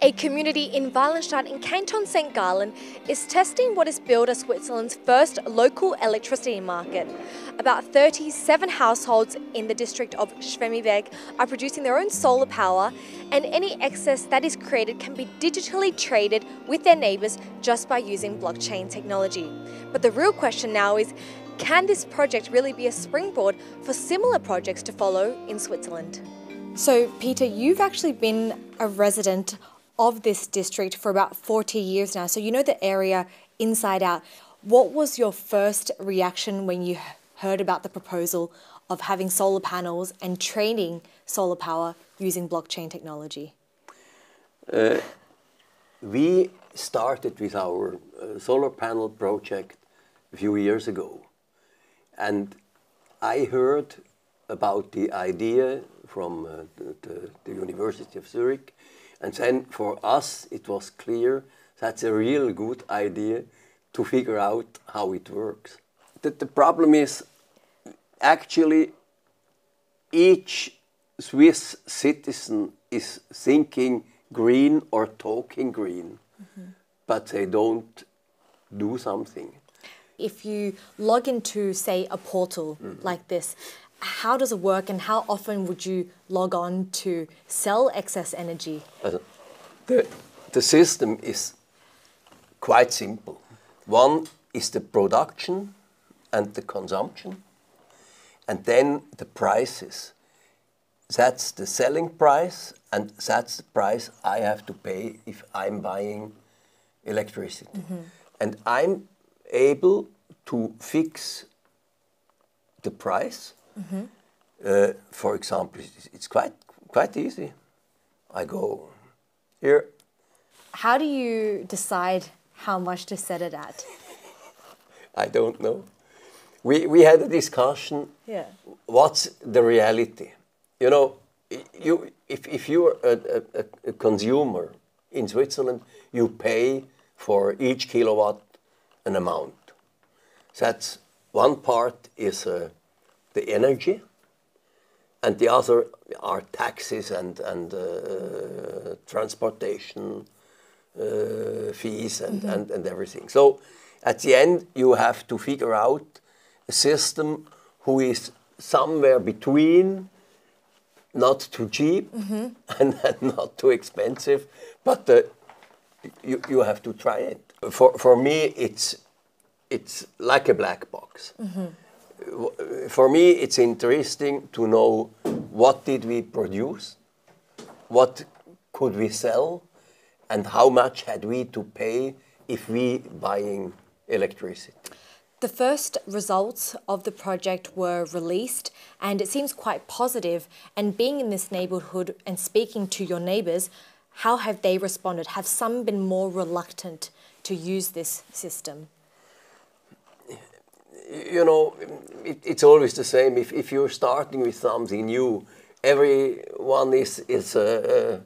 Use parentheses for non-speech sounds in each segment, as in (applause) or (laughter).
A community in Walenstadt in Canton St. Gallen is testing what is billed as Switzerland's first local electricity market. About 37 households in the district of Schwemmiweg are producing their own solar power, and any excess that is created can be digitally traded with their neighbours just by using blockchain technology. But the real question now is can this project really be a springboard for similar projects to follow in Switzerland? So, Peter, you've actually been a resident of this district for about 40 years now, so you know the area inside out. What was your first reaction when you heard about the proposal of having solar panels and training solar power using blockchain technology? Uh, we started with our uh, solar panel project a few years ago. And I heard about the idea from uh, the, the, the, University of Zurich. And then for us, it was clear that's a real good idea to figure out how it works. The, the problem is actually each Swiss citizen is thinking green or talking green, mm -hmm. but they don't do something. If you log into, say, a portal mm -hmm. like this, how does it work and how often would you log on to sell excess energy? The, the system is quite simple. One is the production and the consumption, and then the prices. That's the selling price, and that's the price I have to pay if I'm buying electricity. Mm -hmm. And I'm able to fix the price Mm -hmm. uh, for example, it's quite quite easy. I go here. How do you decide how much to set it at? (laughs) I don't know. We we had a discussion. Yeah. What's the reality? You know, you if if you're a, a, a consumer in Switzerland, you pay for each kilowatt an amount. That's one part is a the energy, and the other are taxes and, and uh, transportation uh, fees and, mm -hmm. and, and everything. So at the end, you have to figure out a system who is somewhere between not too cheap (laughs) mm -hmm. and, not too expensive, but uh, you, you have to try it. For, for me, it's, it's like a black box. Mm -hmm for me, it's interesting to know what did we produce, what could we sell, and how much had we to pay if we buying electricity. The first results of the project were released and it seems quite positive. And being in this neighborhood and speaking to your neighbors, how have they responded? Have some been more reluctant to use this system? You know, it, it's always the same. If, if you're starting with something new, everyone is, is uh, uh,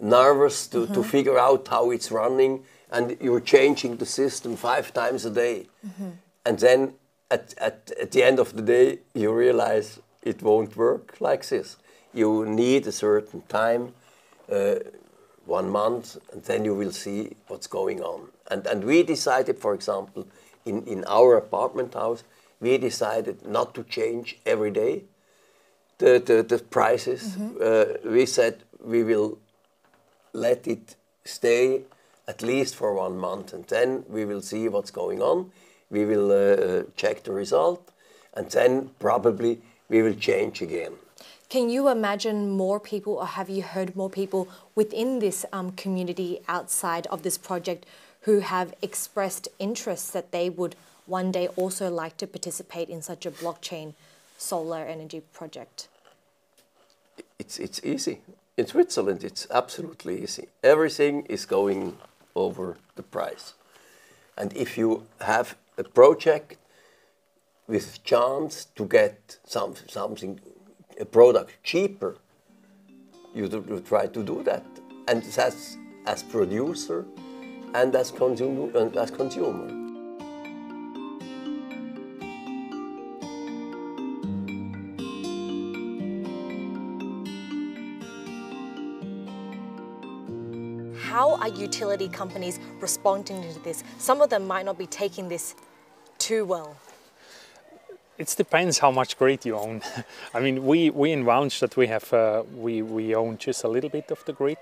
nervous to, mm -hmm. to mm-hmm. figure out how it's running, and you're changing the system five times a day. Mm -hmm. And then at, at, at the end of the day, you realize it won't work like this. You need a certain time, uh, one month, and then you will see what's going on. And, and we decided, for example, in, in our apartment house, we decided not to change every day the, the, the prices. Mm -hmm. uh, we said we will let it stay at least for one month and then we will see what's going on. We will uh, check the result and then probably we will change again. Can you imagine more people, or have you heard more people within this um, community outside of this project who have expressed interest that they would one day also like to participate in such a blockchain solar energy project? It's, it's easy. In Switzerland, it's absolutely easy. Everything is going over the price. And if you have a project with chance to get some, something, a product cheaper, you, do, you try to do that. And that's as producer, and as consumer. As consumer. how are utility companies responding to this? Some of them might not be taking this too well. It depends how much grid you own. (laughs) I mean, we, we in Walenstadt, we have uh, we, we own just a little bit of the grid.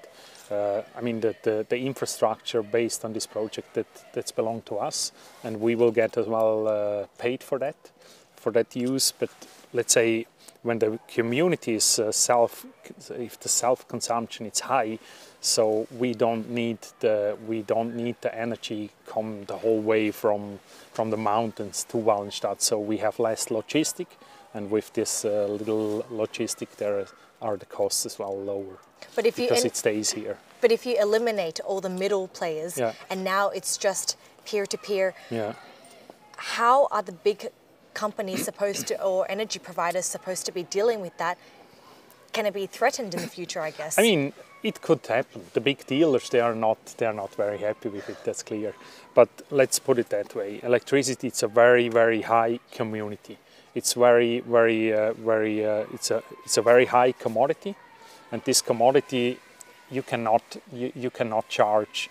Uh, I mean, the, the, the, infrastructure based on this project that that's belong to us, and we will get as well uh, paid for that, for that use. But let's say when the community is uh, self, if the self-consumption is high, so we don't need the we don't need the energy come the whole way from from the mountains to Walenstadt. So we have less logistic, and with this uh, little logistic, there are the costs as well lower. But if because it stays here. But if you eliminate all the middle players, yeah. and now it's just peer to peer, yeah. how are the big companies supposed to, or energy providers supposed to be dealing with that? Can it be threatened in the future? I guess. I mean, it could happen. The big dealers, they are not, they are not very happy with it. That's clear. But let's put it that way: electricity, it's a very, very high community. It's very, very, uh, very. Uh, it's a, it's a very high commodity, and this commodity, you cannot, you, you cannot charge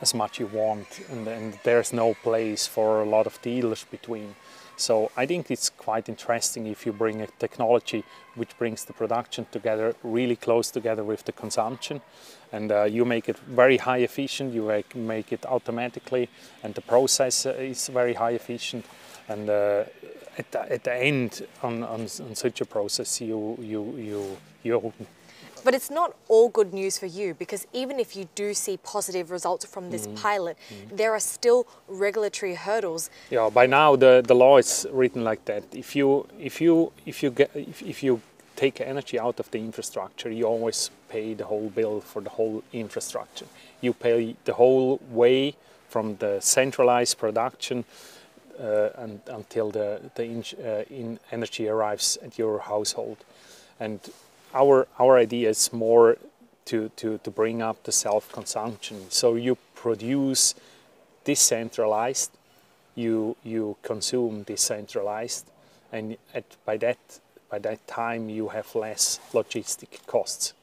as much you want, and, and there's no place for a lot of dealers between. So I think it's quite interesting if you bring a technology which brings the production together really close together with the consumption and uh, you make it very high efficient, you make, it automatically and the process is very high efficient and uh, at, the, at the end on, on, on such a process you, you, you, you but it's not all good news for you because even if you do see positive results from this mm. pilot, mm. there are still regulatory hurdles. Yeah, by now the, the law is written like that. If you if you if you get if, if you take energy out of the infrastructure, you always pay the whole bill for the whole infrastructure. You pay the whole way from the centralized production uh, and, until the, the in, uh, in energy arrives at your household. And our our idea is more to, to, to bring up the self-consumption. So you produce decentralized, you you consume decentralized, and at, by that by that time you have less logistic costs.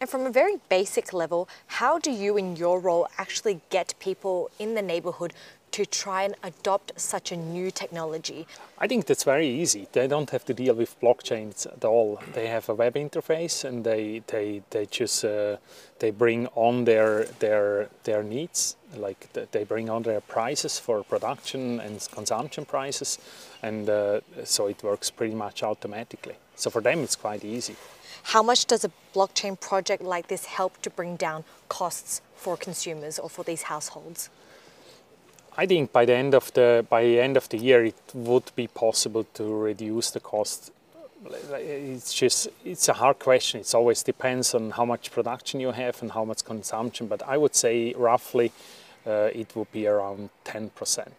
And from a very basic level, how do you in your role actually get people in the neighborhood to try and adopt such a new technology? I think that's very easy. They don't have to deal with blockchains at all. They have a web interface and they they, they just uh, they bring on their their their needs. Like they bring on their prices for production and consumption prices, and uh, so it works pretty much automatically. So for them, it's quite easy. How much does a blockchain project like this help to bring down costs for consumers or for these households? I think by the end of the by the end of the year, it would be possible to reduce the cost. It's just it's a hard question. It always depends on how much production you have and how much consumption. But I would say roughly, uh, it would be around ten percent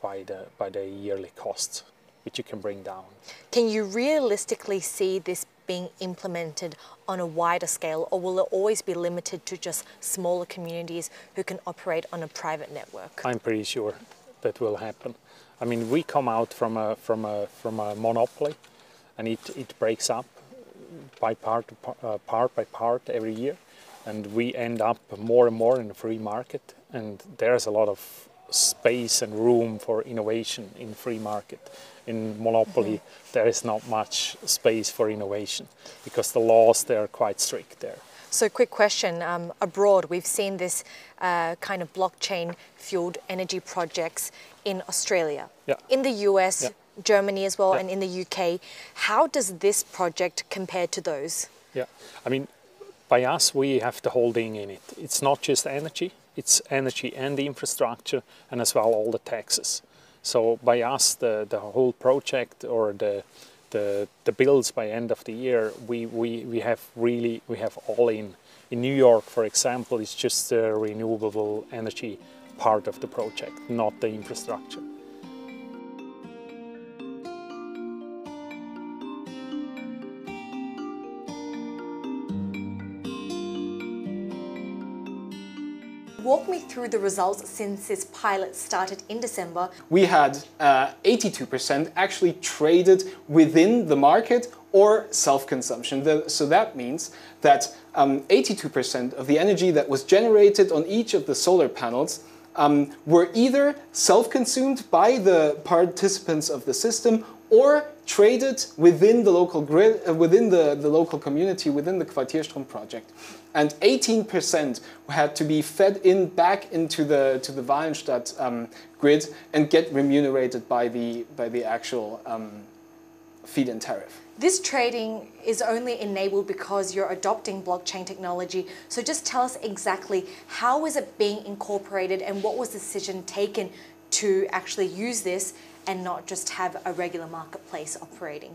by the by the yearly cost, which you can bring down. Can you realistically see this being implemented on a wider scale, or will it always be limited to just smaller communities who can operate on a private network? I'm pretty sure that will happen. I mean, we come out from a from a from a monopoly, and it it breaks up by part uh, part by part every year, and we end up more and more in a free market, and there's a lot of space and room for innovation in free market in monopoly, mm -hmm. there is not much space for innovation because the laws there are quite strict there. So, quick question: um, abroad, we've seen this uh, kind of blockchain-fueled energy projects in Australia, yeah. in the US, yeah. Germany as well, yeah. and in the UK. How does this project compare to those? Yeah, I mean, by us, we have the holding in it. It's not just energy; it's energy and the infrastructure, and as well all the taxes. So by us, the, the whole project or the, the, the bills by end of the year, we, we, we have really, we have all in. In New York, for example, it's just the renewable energy part of the project, not the infrastructure. Through the results since this pilot started in December. We had 82% uh, actually traded within the market or self-consumption. So that means that 82% um, of the energy that was generated on each of the solar panels um, were either self-consumed by the participants of the system or traded within the local grid, uh, within the, the local community, within the Quartierstrom project. And 18% had to be fed in back into the, to the Walenstadt um, grid and get remunerated by the, by the actual um, feed-in tariff. This trading is only enabled because you're adopting blockchain technology. So just tell us exactly how is it being incorporated and what was the decision taken to actually use this and not just have a regular marketplace operating?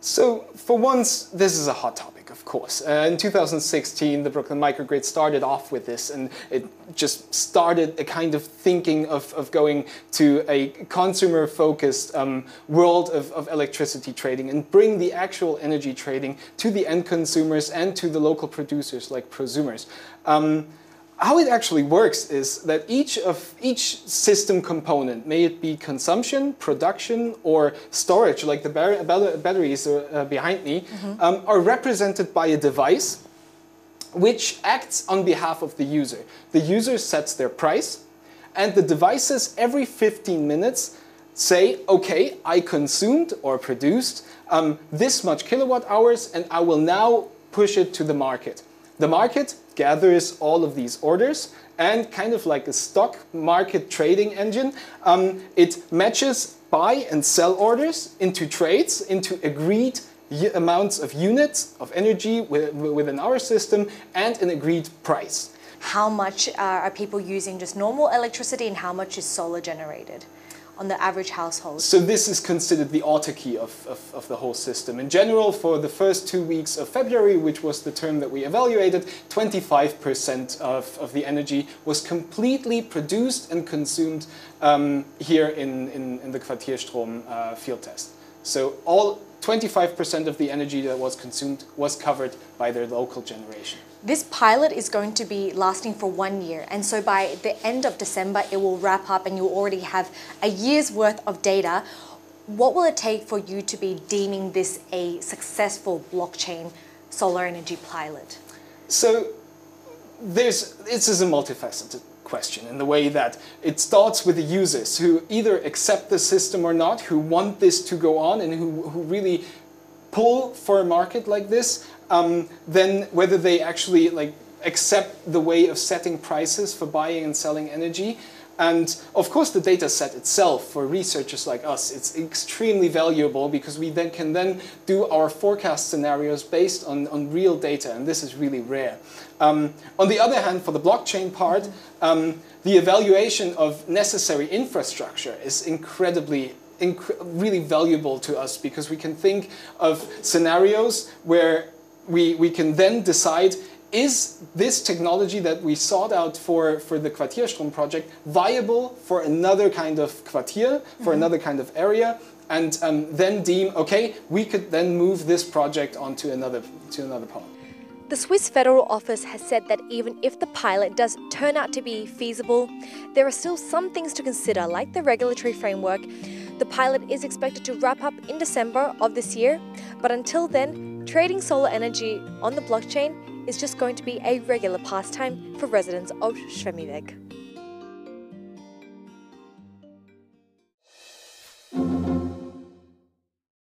So for once, this is a hot topic, of course. Uh, in 2016, the Brooklyn microgrid started off with this, and it just started a kind of thinking of, of going to a consumer-focused um, world of, of electricity trading and bring the actual energy trading to the end consumers and to the local producers like prosumers. Um, how it actually works is that each of each system component, may it be consumption, production, or storage, like the batteries uh, behind me, mm -hmm. um, are represented by a device which acts on behalf of the user. The user sets their price, and the devices every 15 minutes say, okay, I consumed or produced um, this much kilowatt hours, and I will now push it to the market. The market gathers all of these orders and kind of like a stock market trading engine, um, it matches buy and sell orders into trades, into agreed amounts of units of energy within our system and an agreed price. How much uh, are people using just normal electricity and how much is solar generated? On the average household? So this is considered the autarky of, of, of, the whole system. In general, for the first two weeks of February, which was the term that we evaluated, 25% of, of the energy was completely produced and consumed um, here in, in, in, the Quartierstrom uh, field test. So all 25% of the energy that was consumed was covered by their local generation. This pilot is going to be lasting for one year, and so by the end of December, it will wrap up and you'll already have a year's worth of data. What will it take for you to be deeming this a successful blockchain solar energy pilot? So there's, this is a multifaceted question in the way that it starts with the users who either accept the system or not, who want this to go on and who, who really pull for a market like this, um, then whether they actually like accept the way of setting prices for buying and selling energy. And of course, the data set itself for researchers like us, it's extremely valuable because we then can then do our forecast scenarios based on, on real data, and this is really rare. Um, on the other hand, for the blockchain part, um, the evaluation of necessary infrastructure is incredibly really valuable to us because we can think of scenarios where we, we can then decide is this technology that we sought out for, for the Quartierstrom project viable for another kind of quartier, for mm -hmm. another kind of area, and um, then deem, okay, we could then move this project onto another, to another part. The Swiss Federal Office has said that even if the pilot does turn out to be feasible, there are still some things to consider, like the regulatory framework. The pilot is expected to wrap up in December of this year, but until then, Trading solar energy on the blockchain is just going to be a regular pastime for residents of Schwemmiweg.